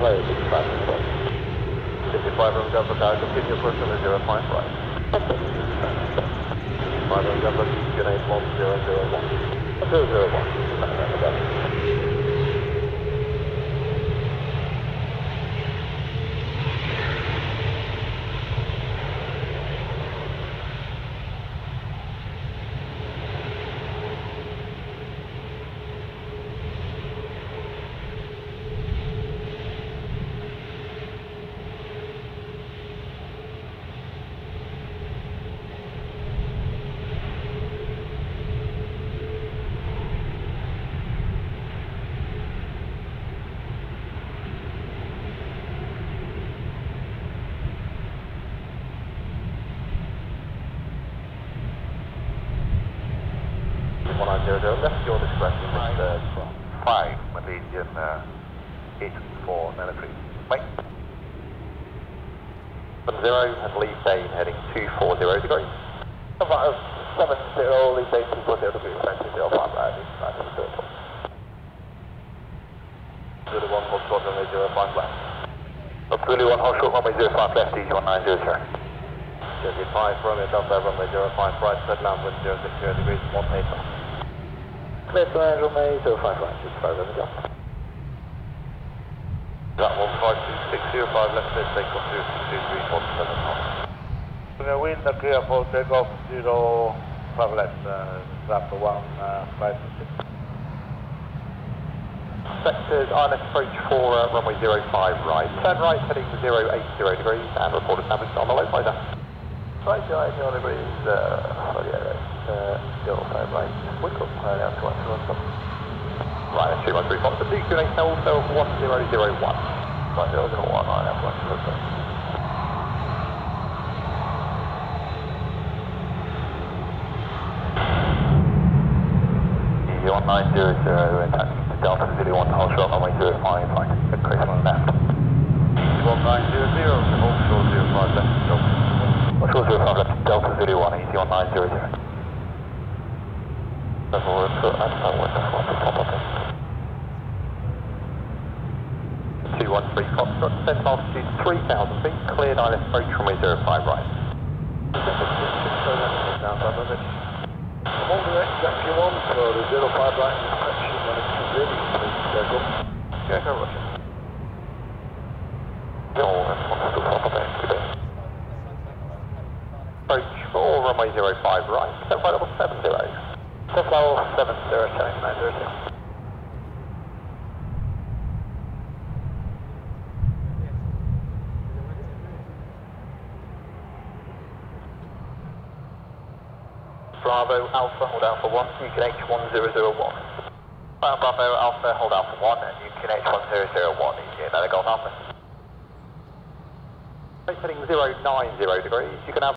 clear, 65 room clear. 65 room Delta Tower, continue for cylinder 05 right. 65 room Delta, unit 1001. 201, 1900, left your discretion, Mr. Uh, 5, Malaysian uh, 8493. Wait. 70 and Lee Dane heading 240 degrees. About 70, Lee Dane 240 degrees, 2005, right, 1900. 01 Fox Squadron 05 left. Up 21 Hot Short Runway 05 left, easy 190, sir. 35 Romeo Delta Romeo 05 right, third land wind 060 degrees, 1 8. Clear to land, runway zero five right, six five, let me go. That one five two six zero five left clear, take off zero six two three one seven knots. We're going to wind the clear for takeoff zero five left, uh, trap one uh, five six. Sectors ILS approach for uh, runway 05 right. Turn right heading to 080 degrees and report a damage on the low fighter. Right, right, zero degrees, uh, oh yeah, uh, zero five right. We could play down to one two one seven. Right, 213 Fox, the DQ8 also 1001. Right, zero zero one, right, that's one two one seven. Easy 1900 and taxi to Delta Zulu 1 hold short runway 05 right. Chris on left. 1900, hold short 05 left, Delta. Hold short 05 left, Delta Zulu 1, easy 1900. Level the it. 213 Foxtrot, descent altitude 3000 feet, cleared ILS approach runway 05 right. I'm holding it exactly one, so the zero five right inspection when it comes in, please. Yeah, go Russia. No. Approach for runway 05 right, set by level 70. Set level seven zero seven nine zero zero. Bravo Alpha, hold Alpha 1, Yukon H1001. Right, Bravo Alpha, hold Alpha 1, and Yukon H1001, easy, let it go, Alpha. Heading 090 degrees, you can have